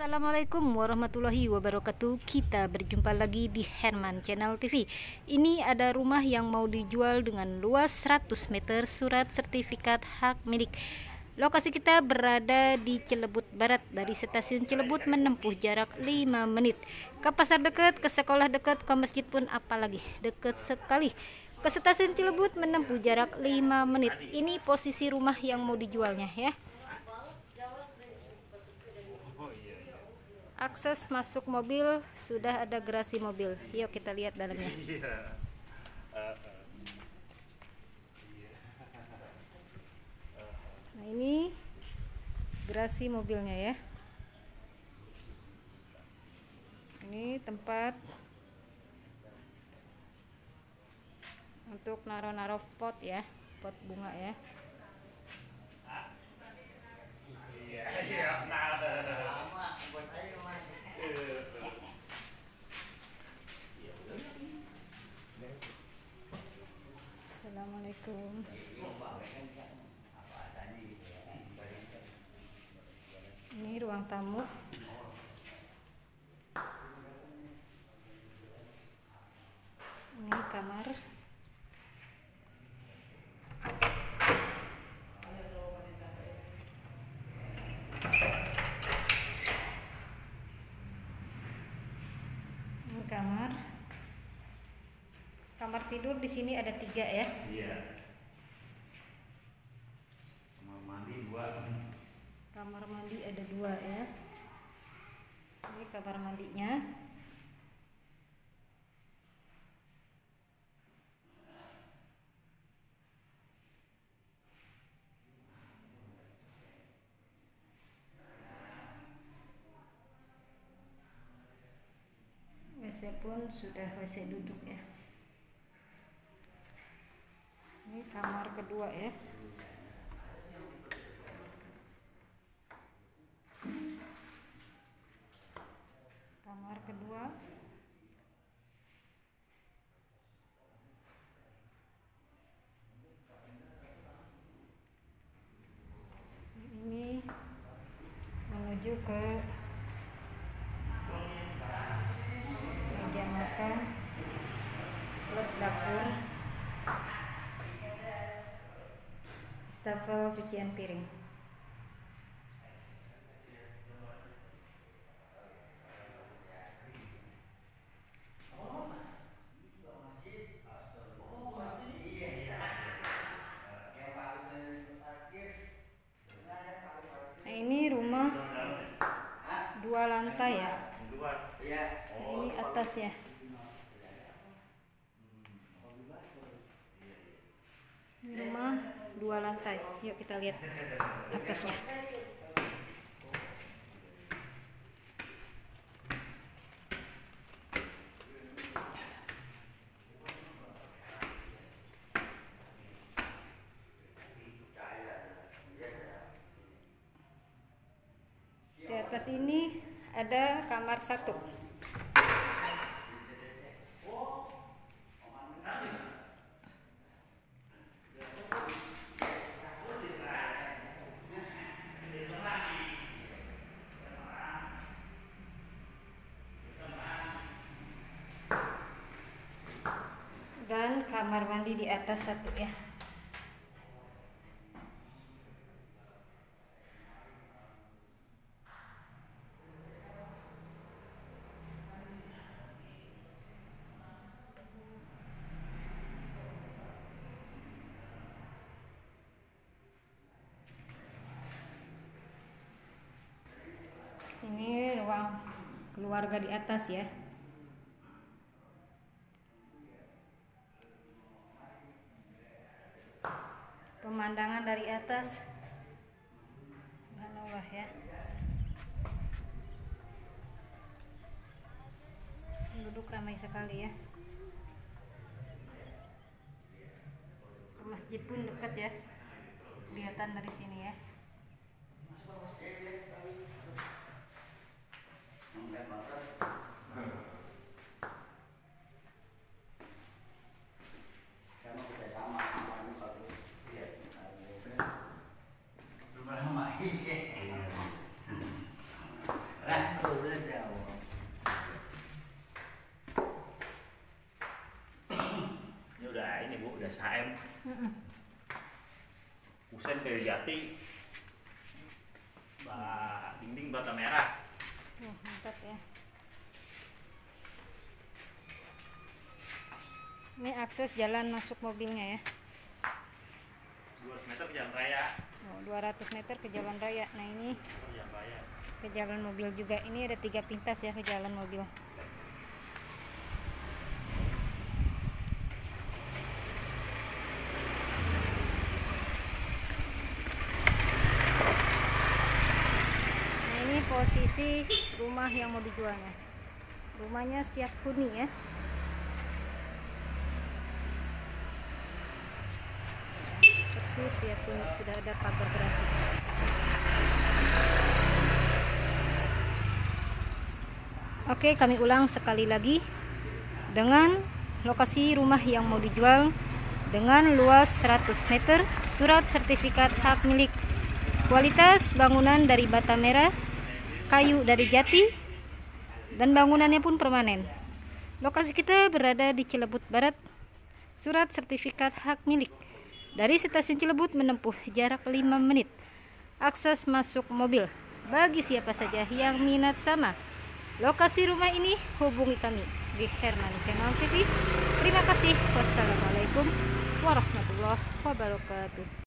Assalamualaikum warahmatullahi wabarakatuh. Kita berjumpa lagi di Herman Channel TV Ini ada rumah yang mau dijual dengan luas 100 meter surat sertifikat hak milik. Lokasi kita berada di Cilebut Barat Dari stasiun Cilebut menempuh jarak 5 menit. Ke pasar dekat, ke sekolah dekat, ke masjid pun apalagi Dekat sekali. Ke stasiun Cilebut menempuh jarak 5 menit. Ini posisi rumah yang mau dijualnya ya akses masuk mobil sudah ada gerasi mobil. Yuk kita lihat dalamnya. Iya. nah ini gerasi mobilnya ya. Ini tempat untuk naro-naro pot ya pot bunga ya. Iya, iya, Assalamualaikum ini ruang tamu. Ini kamar. Ini kamar. Kamar tidur di sini ada tiga ya. Iya kamar mandi dua kamar mandi ada dua ya ini kamar mandinya. WC pun sudah WC duduk ya. Ini kamar kedua ya ini menuju ke meja makan plus dapur. Stafel cucian piring Nah ini rumah dua lantai ya. Nah, ini atasnya. Ini rumah dua lantai. Yuk kita lihat atasnya. Di atas ini ada kamar satu. dan mandi di atas satu ya. Ini ruang keluarga di atas ya pemandangan dari atas. Subhanallah ya. Duduk ramai sekali ya. Ke masjid pun dekat ya. Kelihatan dari sini ya Nah, SHM kusen dari jati ba dinding bata merah Wah, mantap ya. Ini akses jalan masuk mobilnya ya. 200 meter ke jalan raya Oh, 200 meter ke jalan raya. Nah, ini ke ke jalan mobil juga. Ini ada tiga pintas ya ke jalan mobil. Nah, ini posisi rumah yang mau dijualnya. Rumahnya siap huni ya. Persis siap huni sudah ada pagar gerasi. Oke, kami ulang sekali lagi dengan lokasi rumah yang mau dijual dengan luas 100 meter, surat sertifikat hak milik, kualitas bangunan dari bata merah, kayu dari jati, dan bangunannya pun permanen. Lokasi kita berada di Cilebut Barat, surat sertifikat hak milik. Dari stasiun Cilebut menempuh jarak 5 menit. Akses masuk mobil bagi siapa saja yang minat sama. Lokasi rumah ini hubungi kami di Herman Channel TV. Terima kasih. Wassalamualaikum warahmatullahi wabarakatuh.